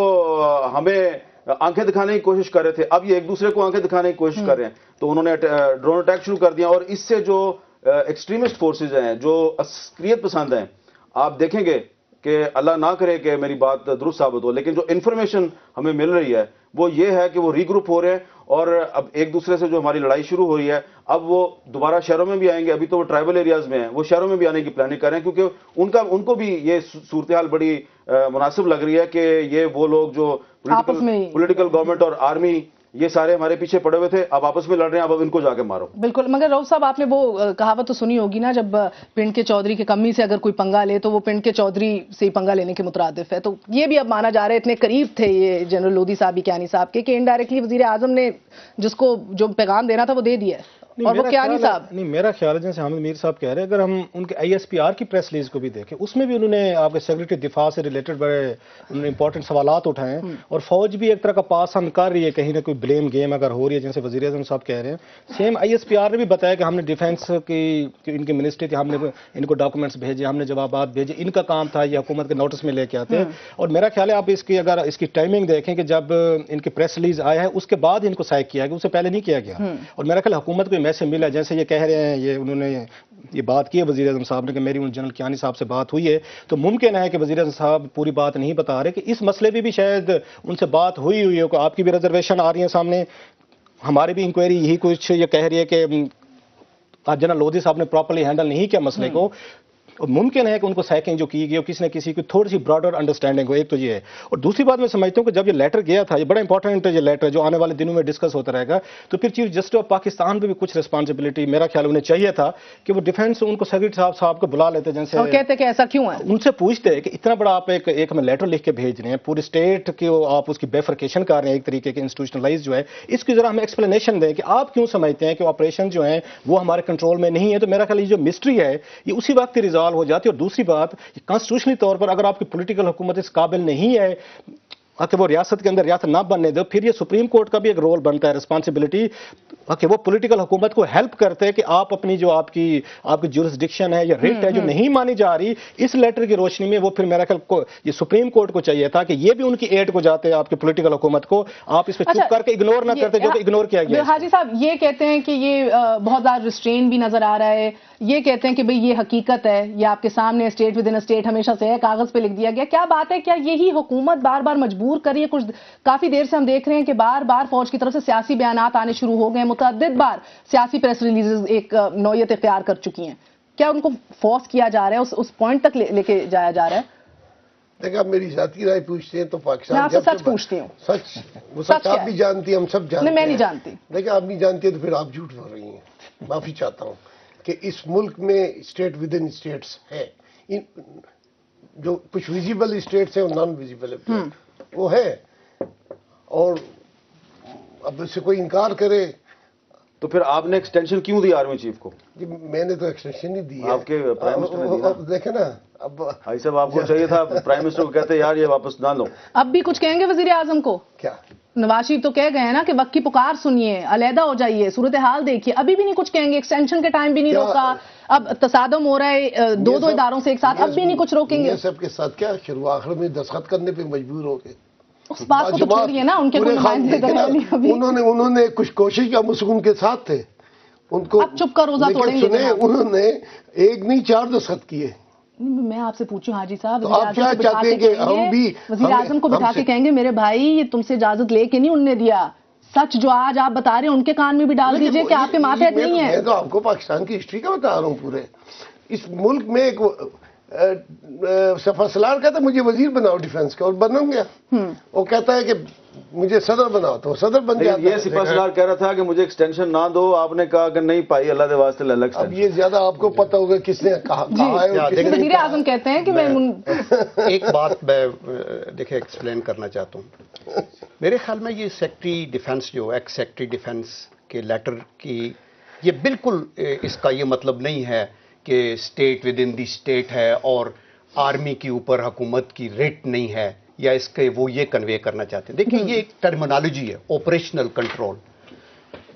हमें आँखें दिखाने की कोशिश कर रहे थे। अब ये एक दूसरे को आँखें दिखाने की कोशिश कर रहे हैं। तो उन्होंने ड्रोन अटैक शुरू कर दिया और इससे जो एक्सट्रीमिस्ट फोर्सेज हैं जो अस्क्रियत पसंद हैं। आप देखेंगे कि अल्लाह ना करे कि मेरी बात दुरुस्त साबित हो लेकिन जो इन्फॉर्मेशन हमें मिल रही है वो ये है कि वो रीग्रुप हो रहे हैं और अब एक दूसरे से जो हमारी लड़ाई शुरू हो रही है अब वो दोबारा शहरों में भी आएँगे। अभी तो वो ट्राइबल एरियाज़ में हैं वो शहरों में भी आने की प्लानिंग कर रहे हैं क्योंकि उनका उनको भी ये सूरत हाल बड़ी मुनासिब लग रही है कि ये वो लोग जो पोलिटिकल गवर्नमेंट और आर्मी ये सारे हमारे पीछे पड़े हुए थे अब आपस में लड़ रहे हैं अब इनको जाके मारो। बिल्कुल मगर रऊफ साहब आपने वो कहावत तो सुनी होगी ना जब पिंड के चौधरी के कमी से अगर कोई पंगा ले तो वो पिंड के चौधरी से ही पंगा लेने के मुतरादिफ है। तो ये भी अब माना जा रहा है इतने करीब थे ये जनरल लोधी साहब कियानी साहब के कि इनडायरेक्टली वज़ीर आज़म ने जिसको जो पैगाम देना था वो दे दिया और वो कियानी साहब नहीं मेरा ख्याल है जैसे हामिद मीर साहब कह रहे हैं अगर हम उनके आईएसपीआर की प्रेस रिलीज़ को भी देखें उसमें भी उन्होंने आपके सेक्रेटरी दिफा से रिलेटेड बड़े उन्होंने इंपॉर्टेंट सवाल उठाए और फौज भी एक तरह का पास हम कर रही है कहीं ना कोई ब्लेम गेम अगर हो रही है जैसे वज़ीर अजम साहब कह रहे हैं। सेम आईएसपीआर ने भी बताया कि हमने डिफेंस की इनकी मिनिस्ट्री थी हमने इनको डॉक्यूमेंट्स भेजे हमने जवाब भेजे इनका काम था ये हुकूमत के नोटिस में लेके आते। हैं और मेरा ख्याल है आप इसकी अगर इसकी टाइमिंग देखें कि जब इनकी प्रेस रिलीज़ आया है उसके बाद इनको साइक किया गया उससे पहले नहीं किया गया। और मेरा ख्याल हुकूमत को मैसेज मिला जैसे ये कह रहे हैं ये उन्होंने ये बात की है वज़ीर अजम साहब ने कि मेरी उन जनरल कियानी साहब से बात हुई है। तो मुमकिन है कि वजी अजम साहब पूरी बात नहीं बता रहे कि इस मसले में भी शायद उनसे बात हुई हुई हो आपकी भी रिजर्वेशन आ रही है सामने हमारी भी इंक्वायरी यही कुछ ये कह रही है कि अर्जना लोधी साहब ने प्रॉपरली हैंडल नहीं किया मसले को। मुमकिन है कि उनको सैकिंग जो की गई हो किसी न किसी की थोड़ी सी ब्रॉडर अंडरस्टैंडिंग हो एक तो ये है। और दूसरी बात मैं समझता हूँ कि जब ये लेटर गया था ये बड़ा इंपॉर्टेंट ये लेटर जो आने वाले दिनों में डिस्कस होता रहेगा तो फिर चीफ जस्टिस ऑफ़ पाकिस्तान पर भी कुछ रिस्पॉन्सिबिलिटी मेरा ख्याल उन्हें चाहिए था कि वो डिफेंस उनको सेक्रेटरी साहब साहब को बुला लेते जैसे कहते कि ऐसा क्यों है? उनसे पूछते हैं कि इतना बड़ा आप एक एक हमें लेटर लिख के भेज रहे हैं पूरे स्टेट के आप उसकी बेफरकेशन कर रहे हैं एक तरीके के इंस्टीट्यूशनलाइज जो है इसकी जरा हमें एक्सप्लेनेशन दें कि आप क्यों समझते हैं कि ऑपरेशन जो है वो हमारे कंट्रोल में नहीं है तो मेरा ख्याल ये जो मिस्ट्री है ये उसी वक्त ही रिजॉल्व हो जाती है। और दूसरी बात कॉन्स्टिट्यूशनली तौर पर अगर आपकी पोलिटिकल हुकूमत इस काबिल नहीं है कि वो रियासत के अंदर रियासत ना बनने दो फिर ये सुप्रीम कोर्ट का भी एक रोल बनता है रिस्पॉन्सिबिलिटी कि वो पॉलिटिकल हुकूमत को हेल्प करते हैं कि आप अपनी जो आपकी आपकी जुरिस्डिक्शन है या रिट है जो नहीं मानी जा रही इस लेटर की रोशनी में वो फिर मेरा ख्याल को ये सुप्रीम कोर्ट को चाहिए था कि ये भी उनकी एड को जाते हैं आपकी पोलिटिकल हुकूमत को। आप इस पर चुप करके इग्नोर ना अच्छा, करते जो कि इग्नोर किया गया है। हाजी साहब ये कहते हैं कि ये बहुत ज़्यादा रिस्ट्रेन भी नज़र आ रहा है। ये कहते हैं कि भाई ये हकीकत है ये आपके सामने स्टेट विद इन स्टेट हमेशा से है कागज़ पे लिख दिया गया। क्या बात है? क्या यही हुकूमत बार बार मजबूर कर। रही है कुछ काफ़ी देर से हम देख रहे हैं कि बार बार फौज की तरफ़ से सियासी बयान आने शुरू हो गए हैं। मुतद बार सियासी प्रेस रिलीज़ एक नौयत इख्तियार कर चुकी हैं। क्या उनको फोर्स किया जा रहा है? उस उस पॉइंट तक ले- लेके जाया जा रहा है? देखिए आप मेरी जाती राय पूछते हैं तो पाकिस्तान आपसे सच पूछती हूँ। सच वो सच सच आप भी जानती हैं हम सब जानते नहीं, मैं नहीं जानती। देखिए आप नहीं जानती हैं तो फिर आप झूठ बोल रही हैं। माफ़ी चाहता हूँ कि इस मुल्क में स्टेट विद इन स्टेट्स है। इन जो कुछ विजिबल स्टेट्स हैं और नॉन विजिबल वो है। और अब इससे कोई इनकार करे। तो फिर आपने एक्सटेंशन क्यों दी आर्मी चीफ को? कि मैंने तो एक्सटेंशन नहीं दी आपके प्राइम मिनिस्टर ने दी ना। अब देखे ना अब भाई साहब आपको [LAUGHS] चाहिए था प्राइम मिनिस्टर को कहते यार ये वापस ना लो। अब भी कुछ कहेंगे वज़ीर आज़म को? क्या? नवाज़ शरीफ तो कह गए हैं ना कि वक्त की पुकार सुनिए अलहदा हो जाइए सूरत हाल देखिए। अभी भी नहीं कुछ कहेंगे एक्सटेंशन के टाइम भी नहीं रोका। अब तसादम हो रहा है दो दो इदारों से एक साथ अब भी नहीं कुछ रोकेंगे। ये सब के साथ क्या? शुरू आखिर में दस्खत करने पे मजबूर हो गए। उस बात को तो छोड़िए ना उनके नुमाइंदे तो उन्होंने उन्होंने कुछ कोशिश किया मुझसे उनके साथ थे। उनको अब चुप कर रोजा तोड़ेंगे सुने उन्होंने एक नहीं चार दस्तखत किए। मैं आपसे पूछूँ हाजी साहब तो आप क्या चाहते हैं कि हम भी- वज़ीर आज़म को बिठा के कहेंगे मेरे भाई ये तुमसे इजाज़त लेके नहीं उनने दिया। सच जो आज आप बता रहे हैं उनके कान में भी डाल दीजिए कि आपके ये- माथे नहीं है। मैं तो आपको पाकिस्तान की हिस्ट्री का बता रहा हूँ पूरे। इस मुल्क में एक सफ़र सलार कहता मुझे वज़ीर बनाओ डिफेंस का। और बन गया हम्म। वो कहता है कि मुझे सदर बनाओ तो सदर बन गया ये है। सिपासलार कह रहा था कि मुझे एक्सटेंशन ना दो आपने कहा कि नहीं पाई अल्लाह के वास्ते लो अब ये ज़्यादा आपको पता होगा किसने कहा है वज़ीर आज़म कहते हैं कि मैं [LAUGHS] एक बात मैं देखिए एक्सप्लेन करना चाहता हूँ। मेरे ख्याल में ये सेक्रेटरी डिफेंस जो एक्स सेक्रेटरी डिफेंस के लेटर की ये बिल्कुल इसका ये मतलब नहीं है कि state within the state है और आर्मी के ऊपर हुकूमत की रेट नहीं है, या इसके वो ये कन्वे करना चाहते हैं। देखिए, ये एक टर्मिनोलॉजी है ऑपरेशनल कंट्रोल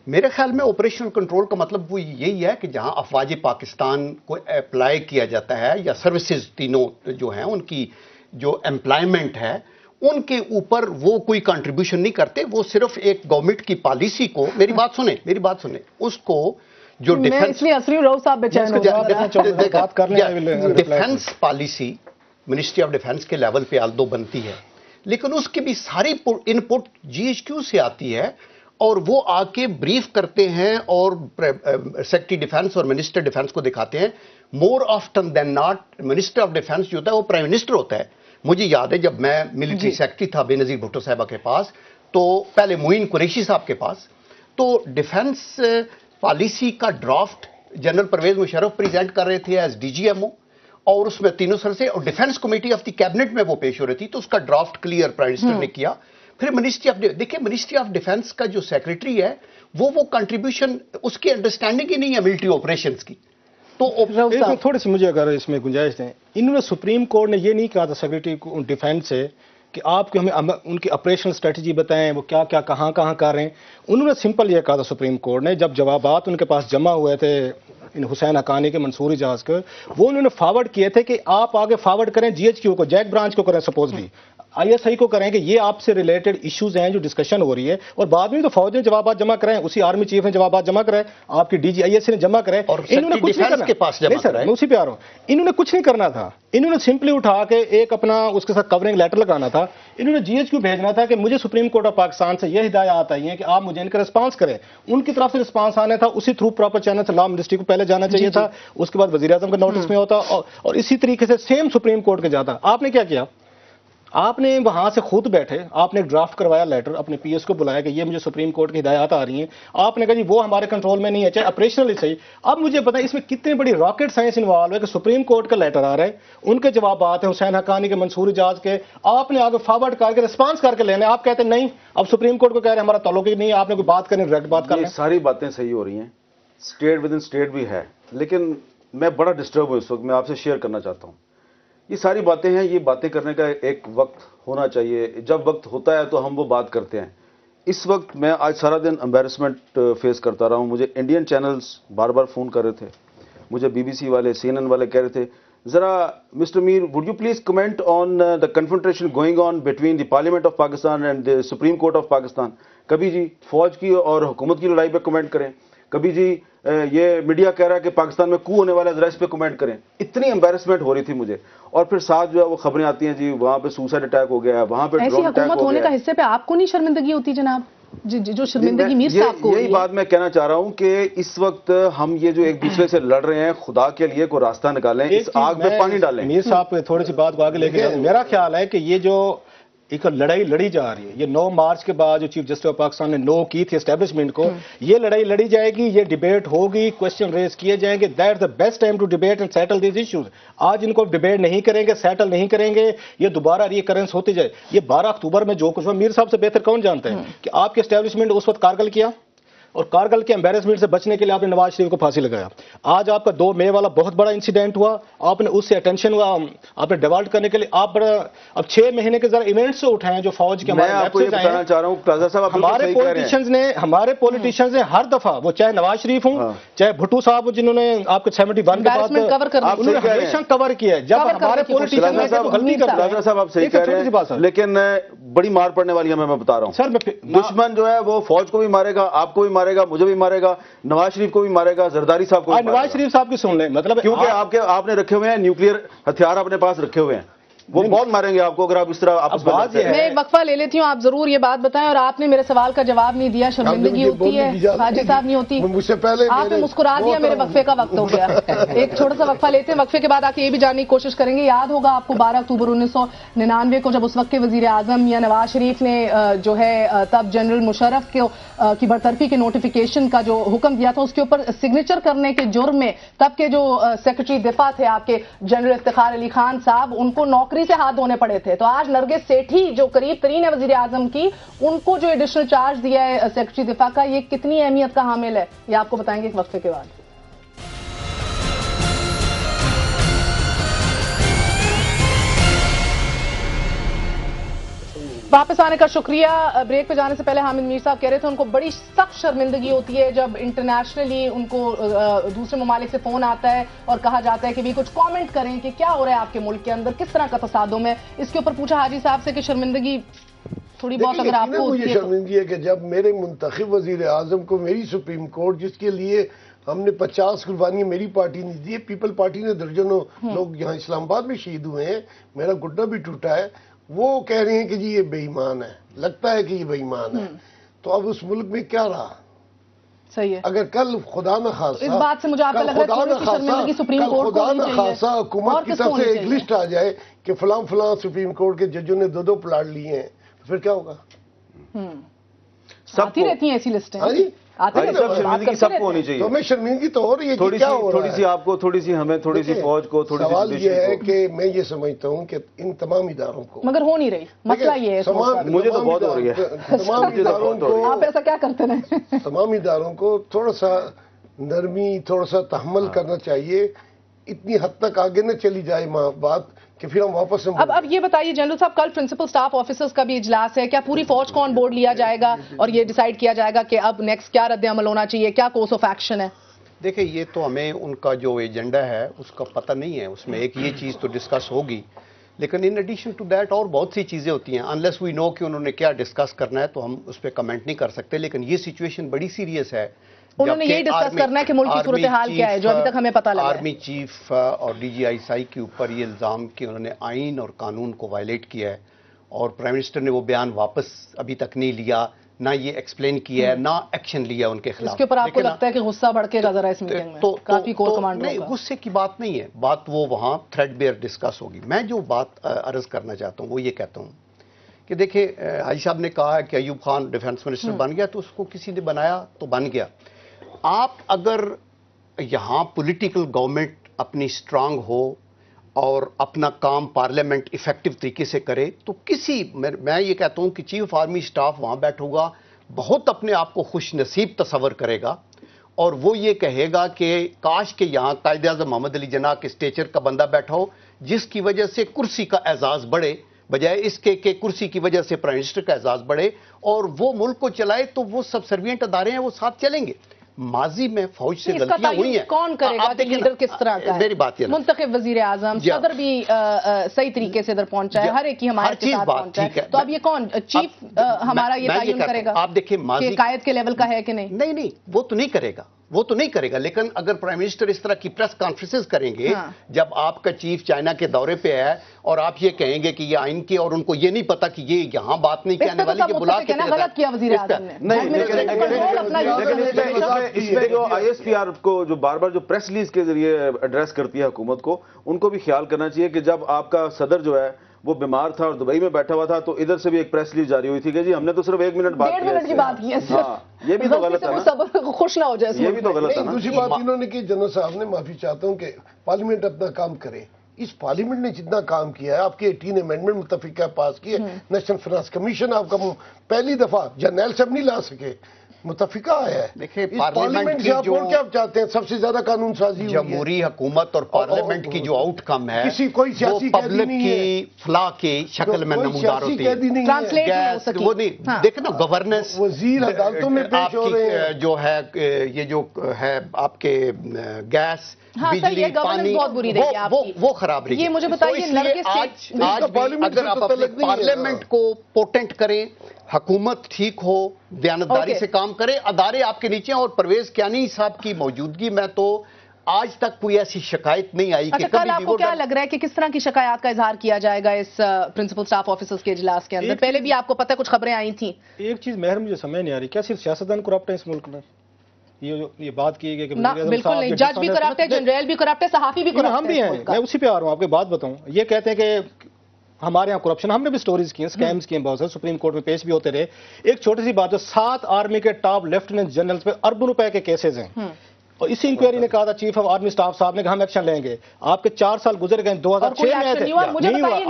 मेरे ख्याल में ऑपरेशनल कंट्रोल का मतलब वो यही है कि जहाँ अफवाज पाकिस्तान को अप्लाई किया जाता है, या सर्विसेज़ तीनों जो हैं, उनकी जो एम्प्लॉयमेंट है, उनके ऊपर वो कोई कंट्रीब्यूशन नहीं करते। वो सिर्फ़ एक गवर्नमेंट की पॉलिसी को, मेरी बात सुने, मेरी बात सुने, उसको जो defence defence policy ministry of defence के लेवल पे आल्दो बनती है। लेकिन उसकी भी सारी इनपुट जीएचक्यू से आती है और वो आके ब्रीफ करते हैं और सेक्रेटरी डिफेंस और मिनिस्टर डिफेंस को दिखाते हैं। More often than not minister of defence जो होता है वो प्राइम मिनिस्टर होता है। मुझे याद है जब मैं मिलिट्री सेक्रेटरी था बेनजीर भुट्टो साहबा के पास तो पहले मुइन कुरैशी साहब के पास। तो डिफेंस पॉलिसी का draft general Pervez Musharraf present कर रहे थे एज डीजीएमओ और उसमें तीनों सर से और defence committee of the cabinet में वो पेश हो रही थी तो उसका ड्राफ्ट क्लियर प्राइम मिनिस्टर ने किया। फिर मिनिस्ट्री ऑफ़ देखिए मिनिस्ट्री ऑफ़ डिफेंस का जो सेक्रेटरी है वो वो कंट्रीब्यूशन उसकी अंडरस्टैंडिंग ही नहीं है मिलिट्री ऑपरेशन की। तो साहब थोड़ी सी मुझे अगर इसमें गुंजाइश दें इन्होंने सुप्रीम कोर्ट ने ये नहीं कहा था सेक्रेटरी डिफेंस से कि आपके हमें उनकी ऑपरेशनल स्ट्रेटजी बताएँ, वो क्या क्या कहाँ कहाँ कर रहे हैं। उन्होंने सिंपल ये कहा था सुप्रीम कोर्ट ने, जब जवाब उनके पास जमा हुए थे, इन हुसैन हकानी के, मंसूरी जहाज़ के, वो उन्होंने फॉरवर्ड किए थे कि आप आगे फॉरवर्ड करें जीएचक्यू को जैक ब्रांच को करें सपोजली आईएसआई को करें कि ये आपसे रिलेटेड इश्यूज़ हैं जो डिस्कशन हो रही है। और बाद में तो फौज ने जवाब जमा कराएँ उसी आर्मी चीफ ने जवाब जमा कराए आपकी डीजी आईएससी ने जमा कराए और Secretary Defense के पास जमा नहीं सर मैं उसी पे आ रहा हूँ। इन्होंने कुछ नहीं करना था। इन्होंने सिंपली उठा के एक अपना उसके साथ कवरिंग लेटर लगाना था। इन्होंने जीएचक्यू भेजना था कि मुझे सुप्रीम कोर्ट ऑफ़ पाकिस्तान से यह हिदायत आई है कि आप मुझे इनका रिस्पांस करें। उनकी तरफ़ से रिस्पांस आने था उसी थ्रू प्रॉपर चैनल से लॉ मिनिस्ट्री को पहले जाना चाहिए था। उसके बाद वज़ीर आज़म का नोटिस में होता और इसी तरीके से सेम सुप्रीम कोर्ट के जाता। आपने क्या किया? आपने वहाँ से खुद बैठे, आपने ड्राफ्ट करवाया लेटर अपने पीएस को बुलाया कि ये मुझे सुप्रीम कोर्ट की हिदायत आ रही हैं। आपने कहा जी, वो हमारे कंट्रोल में नहीं है, चाहे ऑपरेशनली सही। अब मुझे पता है, इसमें कितनी बड़ी रॉकेट साइंस इन्वॉल्व है कि सुप्रीम कोर्ट का लेटर आ रहा है। उनके जवाब आते हैं, हुसैन हकानी के, मंसूर जहाज़ के। आपने आगे फॉरवर्ड करके रिस्पांस करके लेने, आप कहते नहीं, अब सुप्रीम कोर्ट को कह रहे हैं, हमारा ताल्लुक ही नहीं आपने कोई बात करनी डायरेक्ट बात करनी सारी बातें सही हो रही हैं। स्टेट विद इन स्टेट भी है। लेकिन मैं बड़ा डिस्टर्ब हूँ इस वक्त, मैं आपसे शेयर करना चाहता हूँ। ये सारी बातें हैं, ये बातें करने का एक वक्त होना चाहिए। जब वक्त होता है तो हम वो बात करते हैं। इस वक्त मैं आज सारा दिन एम्बेरसमेंट फेस करता रहा हूँ। मुझे इंडियन चैनल्स बार बार फ़ोन कर रहे थे। मुझे बीबीसी वाले सीएनएन वाले कह रहे थे, जरा mister Mir would you please comment on the confrontation going on between the parliament of Pakistan and the supreme court of Pakistan कभी जी, फौज की और हुकूमत की लड़ाई पर कमेंट करें। कभी जी ये मीडिया कह रहा है कि पाकिस्तान में कू होने वाला है जरा इस पे कमेंट करें। इतनी एम्बेरसमेंट हो रही थी मुझे। और फिर साथ जो है वो खबरें आती हैं जी वहाँ पे सुसाइड अटैक हो गया है वहाँ पे ऐसी हुकूमत हो होने का हिस्से पे आपको नहीं शर्मिंदगी होती जनाब? जी- जी- जो शर्मिंदगी मीर साहब को यही बात मैं कहना चाह रहा हूँ कि इस वक्त हम ये जो एक दूसरे से लड़ रहे हैं खुदा के लिए कोई रास्ता निकालें इस आग में पानी डालें। मीर साहब थोड़ी सी बात को आगे लेके मेरा ख्याल है कि ये जो एक लड़ाई लड़ी जा रही है। ये 9 मार्च के बाद जो चीफ जस्टिस ऑफ़ पाकिस्तान ने नो की थी एस्टेब्लिशमेंट को ये लड़ाई लड़ी जाएगी ये डिबेट होगी क्वेश्चन रेज किए जाएँगे। That the best time to debate and settle this issues आज इनको डिबेट नहीं करेंगे सेटल नहीं करेंगे ये दोबारा रिकरेंस होती जाए। ये 12 अक्टूबर में जो कुछ हुआ मीर साहब से बेहतर कौन जानते हैं कि आपके एस्टेब्लिशमेंट उस वक्त कारगल किया? और कारगिल के एम्बेरसमेंट से बचने के लिए आपने नवाज़ शरीफ को फांसी लगाया आज आपका दो मई वाला बहुत बड़ा इंसिडेंट हुआ आपने उससे अटेंशन हुआ आपने डिवाल्ट करने के लिए आप बड़ा अब छह महीने के जरा इवेंट्स से उठाए जो फौज के मैं हमारे आपको। बताना चाह रहा हूँ प्लाजा साहब हमारे सही कह रहे हैं पॉलिटिशियंस ने हमारे पॉलिटिशियंस ने हर दफ़ा वो चाहे नवाज़ शरीफ हूँ हाँ। चाहे भुट्टू साहब हो, जिन्होंने आपके 71 के बाद Embarrassment cover करने आप की। उन्होंने हैं। हमेशा कवर किया है जब हमारे गलती कर प्लाजा साहब आप सही एक कह छोटी रहे सी बात हैं सर। लेकिन बड़ी मार पड़ने वाली है मैं मैं बता रहा हूँ सर दुश्मन जो है वो फौज को भी मारेगा आपको भी मारेगा मुझे भी मारेगा नवाज़ शरीफ को भी मारेगा जरदारी साहब को नवाज़ शरीफ साहब की सुन लें मतलब क्योंकि आपके आपने रखे हुए हैं न्यूक्लियर हथियार अपने पास रखे हुए हैं। वो बहुत मारेंगे आपको अगर आप इस तरह आपस बात हैं मैं एक वक्फा ले लेती हूँ आप ज़रूर ये बात बताएँ और आपने मेरे सवाल का जवाब नहीं दिया शर्मिंदगी होती है हाजी साहब नहीं होती। मुझसे पहले आपने मुस्कुरा दिया मेरे वक्फे का वक्त हो गया। [LAUGHS] एक छोटा सा वक्फा लेते हैं वक्फे के बाद आके ये भी जानने की कोशिश करेंगे। याद होगा आपको बारह अक्टूबर उन्नीस सौ निन्यानवे को जब उस वक्त के वज़ीर आज़म या नवाज़ शरीफ ने जो है तब जनरल मुशर्रफ को की बरतरफी के नोटिफिकेशन का जो हुक्म दिया था उसके ऊपर सिग्नेचर करने के जुर्म में तब के जो सेक्रेटरी दिफा थे आपके जनरल इफ्तार अली खान साहब उनको नौकरी से हाथ धोने पड़े थे। तो आज नरगिस सेठी, जो करीब तरीन है वज़ीर आज़म की, उनको जो एडिशनल चार्ज दिया है सेक्रेटरी दिफा का, ये कितनी अहमियत का हामिल है? ये आपको बताएँगे एक वक्फे के बाद। वापस आने का शुक्रिया। ब्रेक पे जाने से पहले हामिद मीर साहब कह रहे थे उनको बड़ी सख्त शर्मिंदगी होती है जब इंटरनेशनली उनको दूसरे ममालिक से फ़ोन आता है और कहा जाता है कि भी कुछ कमेंट करें कि क्या हो रहा है आपके मुल्क के अंदर किस तरह का तसादुम है। इसके ऊपर पूछा हाजी साहब से कि शर्मिंदगी थोड़ी बहुत अगर आपको मुझे तो- शर्मिंदगी है कि जब मेरे मुंतखब वज़ीर आज़म को मेरी सुप्रीम कोर्ट जिसके लिए हमने पचास कुर्बानियाँ मेरी पार्टी ने दी है पीपल पार्टी ने दर्जनों हम्म। लोग यहाँ इस्लामाबाद में शहीद हुए हैं मेरा गुड्डा भी टूटा है वो कह रहे हैं कि जी ये बेईमान है। लगता है कि ये बेईमान हम्म। है तो अब उस मुल्क में क्या रहा? सही है। अगर कल खुदा न खासा इस बात से मुझे आपका लग रहा है खुदा थोड़ी न खासा- शर्मिंदगी सुप्रीम कोर्ट को खुदा न खासा हुकूमत की तरफ़ से एक लिस्ट आ जाए कि फलां फलां सुप्रीम कोर्ट के जजों ने दो दो प्लाट लिए हैं। फिर क्या होगा? आती रहती हैं ऐसी लिस्टें। हाँ जी। शर्मिंदगी सबको होनी चाहिए। तो हमें शर्मिंदगी तो हो रही है थोड़ी सी थोड़ी सी आपको थोड़ी सी हमें थोड़ी सी फौज को थोड़ी सी सवाल ये है कि। मैं ये समझता हूँ कि इन तमाम इदारों को मगर हो नहीं रही। मसला ये है तमाम- मुझे तो बहुत हो रही है। तमाम तो इदारों। को [LAUGHS] आप ऐसा क्या करते रहे [LAUGHS] तमाम इदारों को थोड़ा सा नरमी थोड़ा सा तहमल हाँ। करना चाहिए। इतनी हद तक आगे न चली जाए बात कि फिर हम वापस हम अब अब ये बताइए जनरल साहब कल प्रिंसिपल स्टाफ ऑफिसर्स का भी इजलास है। क्या पूरी फौज को ऑन बोर्ड लिया जाएगा और ये डिसाइड किया जाएगा कि अब नेक्स्ट क्या रद्द अमल होना चाहिए? क्या कोर्स ऑफ़ एक्शन है? देखिए ये तो हमें उनका जो एजेंडा है उसका पता नहीं है। उसमें एक ये चीज़ तो डिस्कस होगी। लेकिन इन एडिशन टू दैट और बहुत सी चीज़ें होती हैं। अनलेस वी नो कि उन्होंने क्या डिस्कस करना है तो हम उस पर कमेंट नहीं कर सकते। लेकिन ये सिचुएशन बड़ी सीरियस है। उन्होंने यही डिस्कस करना है कि मुल्क की सूरत हाल क्या है, जो अभी तक हमें पता लगा आर्मी चीफ और डीजीआईएसआई के ऊपर ये इल्ज़ाम कि उन्होंने आइन और कानून को वायलेट किया है और प्राइम मिनिस्टर ने वो बयान वापस अभी तक नहीं लिया ना ये एक्सप्लेन किया है ना एक्शन लिया उनके खिलाफ। इसके ऊपर आपको लगता है कि गुस्सा भड़केगा जरा इस मीटिंग में? तो, काफ़ी कोर तो नहीं गुस्से की बात नहीं है। बात वो वहाँ थ्रेड बेयर डिस्कस होगी। मैं जो बात अर्ज़ करना चाहता हूँ वो ये कहता हूँ कि देखिए अ, हाजी साहब ने कहा है कि अयूब खान डिफेंस मिनिस्टर बन गया तो उसको किसी ने बनाया तो बन गया। आप अगर यहाँ पॉलिटिकल गवर्नमेंट अपनी स्ट्रांग हो और अपना काम पार्लियामेंट इफ़ेक्टिव तरीके से करे तो किसी मैं, मैं ये कहता हूँ कि चीफ आर्मी स्टाफ वहाँ बैठूगा बहुत अपने आप को खुश नसीब तस्वर करेगा और वो ये कहेगा कि काश के यहाँ कायद अजम मोहम्मद अली जना के स्टेचर का बंदा बैठा हो जिसकी वजह से कुर्सी का एजाज बढ़े बजाय इसके कि कुर्सी की वजह से प्राइम मिनिस्टर का एजाज बढ़े और वो मुल्क को चलाए तो वो सब सर्वियंट अदारे हैं वो साथ चलेंगे। माजी में फौज से गलतियाँ हुई हैं। कौन करेगा? आप कि लीडर किस तरह का है। मेरी बात मुंतब वज़ीर आज़म सदर भी सही तरीके से इधर पहुँचा है हर एक ही हमारे चीज़ साथ बात ठीक है। तो अब ये कौन? चीफ हमारा ये करेगा आप देखिए माजी- कायद के लेवल का है कि नहीं? नहीं नहीं वो तो नहीं करेगा। वो तो नहीं करेगा लेकिन अगर प्राइम मिनिस्टर इस तरह की प्रेस कॉन्फ्रेंसेस करेंगे हाँ। जब आपका चीफ चाइना के दौरे पे है और आप ये कहेंगे कि ये आइन की और उनको ये नहीं पता कि ये यहाँ बात नहीं कहने तो वाली कि बुला के गलत किया वज़ीर इसमें जो आईएसपीआर को जो बार बार जो प्रेस रिलीज़ के ज़रिए एड्रेस करती है हुकूमत को उनको भी ख्याल करना चाहिए कि जब आपका सदर जो है वो बीमार था और दुबई में बैठा हुआ था तो इधर से भी एक प्रेस रिलीज़ जारी हुई थी कि जी हमने तो सिर्फ़ एक मिनट बात की है मिनट की बात की है हाँ, ये भी तो गलत है खुश ना हो जाए ये भी तो गलत है दूसरी बात इन्होंने की जनरल साहब ने माफ़ी चाहता हूँ कि पार्लियामेंट अपना काम करे। इस पार्लियामेंट ने जितना काम किया है आपके 18 अमेंडमेंट मुतफिका पास किए। नेशनल फाइनेंस कमीशन आपका पहली दफ़ा जर्नैल सब नहीं ला सके। मुतफिका आया है। देखिए, पार्लियामेंट से आप जो- और क्या चाहते हैं? सबसे ज़्यादा कानून साजी हुई है। जमहूरी हुकूमत और पार्लियामेंट की जो आउटकम है किसी कोई सियासी पब्लिक की फला की शक्ल में नमूदार होती है। वो नहीं हाँ। देखे ना गवर्नेंस वज़ीर अदालतों में पेश हो रहे हैं। जो है ये जो है आपके गैस हाँ, है, governance पानी बहुत बुरी रही है वो, वो, खराब रही ये मुझे तो बताइए, आज आज अगर आप। पार्लियामेंट को पोटेंट करें हकूमत ठीक हो दयानतदारी से काम करे अदारे आपके नीचे और परवेज क्यानी साहब की मौजूदगी में तो आज तक कोई ऐसी शिकायत नहीं आई अच्छा, कि कल आपको क्या लग रहा है कि किस तरह की शिकायत का इजहार किया जाएगा इस प्रिंसिपल स्टाफ ऑफिसर्स के इजलास के अंदर? पहले भी आपको पता है कुछ खबरें आई थी। एक चीज़ महर मुझे समझ नहीं आ रही। क्या सिर्फ़ सियासतदान करप्ट है इस मुल्क में? ये जो ये बात की गई कि बिल्कुल नहीं जज भी करप्ट है जनरल भी करप्ट है सहाफी भी करप्ट हम भी है मैं उसी पे आ रहा हूँ आपके बात बताऊँ। ये कहते हैं कि हमारे यहाँ करप्शन हमने भी स्टोरीज की हैं स्कैम्स किए हैं बहुत सारे सुप्रीम कोर्ट में पेश भी होते रहे। एक छोटी सी बात जो सात आर्मी के टॉप लेफ्टिनेंट जनरल्स पे अरबों रुपए के केसेज हैं। और इसी इंक्वायरी ने कहा था चीफ ऑफ़ आर्मी स्टाफ साहब ने कहा हम एक्शन लेंगे। आपके चार साल गुजर गए दो हज़ार कोई में थे।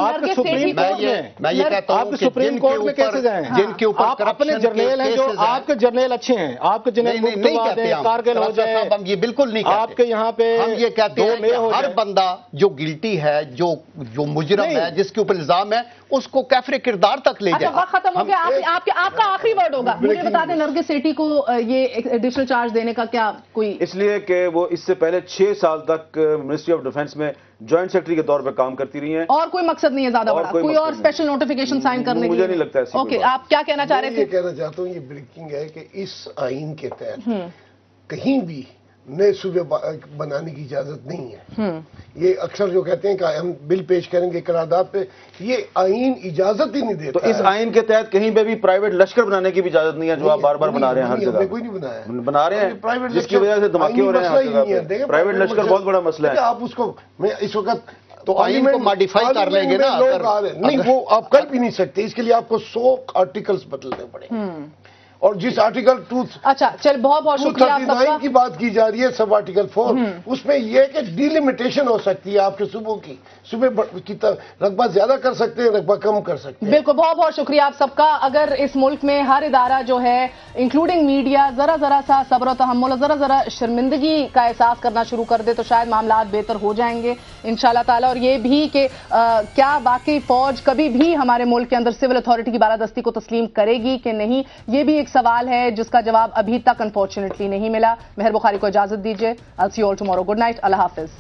आपके सुप्रीम कोर्ट में मैं ये कहता हूँ आपके सुप्रीम कोर्ट में कैसे केसेस हैं। जिनके ऊपर आप अपने जर्नल हैं जो आपके जर्नल अच्छे हैं। आपके जर्नल नहीं कहते कारगिल हो जाए। हम ये बिल्कुल नहीं आपके यहाँ पे हम ये कहते हो हर बंदा जो गिल्टी है जो जो मुजरम है जिसके ऊपर इल्ज़ाम है उसको कैफरे किरदार तक ले अच्छा जाए खत्म हो गया। आप, आपके आपका आखिरी वर्ड होगा। मुझे बता दें नरगिस सेठी को ये एडिशनल चार्ज देने का क्या कोई इसलिए कि वो इससे पहले छह साल तक मिनिस्ट्री ऑफ़ डिफेंस में ज्वाइंट सेक्रेटरी के तौर पर काम करती रही हैं। और कोई मकसद नहीं है ज़्यादा और बड़ा। कोई कोई और स्पेशल नोटिफिकेशन साइन करने मुझे नहीं लगता ऐसी कोई ओके आप क्या कहना चाह रहे थे? कहना चाहता हूँ ये ब्रेकिंग है कि इस आइन के तहत कहीं भी नए सूबे बनाने की इजाज़त नहीं है। ये अक्सर जो कहते हैं कि हम बिल पेश करेंगे करारदाद पे ये आइन इजाज़त ही नहीं देता तो इस। आइन के तहत कहीं पे भी प्राइवेट लश्कर बनाने की भी इजाज़त नहीं है जो आप बार बार बना रहे हैं हर जगह? कोई नहीं बनाया। बना रहे हैं? प्राइवेट जिसकी वजह से धमाके हो रहे हैं प्राइवेट लश्कर बहुत बड़ा मसला है। आप उसको मैं इस वक्त तो आइन को modify कर लेंगे ना। नहीं वो आप कर भी नहीं सकते। इसके लिए आपको सौ आर्टिकल्स बदलने पड़ेंगे। और जिस आर्टिकल टू अच्छा चल बहुत बहुत शुक्रिया आप सबका की बात की जा रही है सब आर्टिकल फोर उसमें यह है कि डिलिमिटेशन हो सकती है आपके सूबों की। सूबे ब- की रकबा ज़्यादा कर सकते हैं रकबा कम कर सकते हैं। बिल्कुल बहुत बहुत शुक्रिया आप सबका। अगर इस मुल्क में हर इदारा जो है इंक्लूडिंग मीडिया जरा जरा सा सब्र तहमुल जरा जरा शर्मिंदगी का एहसास करना शुरू कर दे तो शायद मामला बेहतर हो जाएँगे इंशाल्लाह ताला। और ये भी कि क्या वाकई फौज कभी भी हमारे मुल्क के अंदर सिविल अथॉरिटी की बालादस्ती को तस्लीम करेगी कि नहीं ये भी एक सवाल है, जिसका जवाब अभी तक अनफॉर्चुनेटली नहीं मिला। मेहर बुखारी को इजाज़त दीजिए। I'll see all tomorrow good night अल्लाह हाफिज।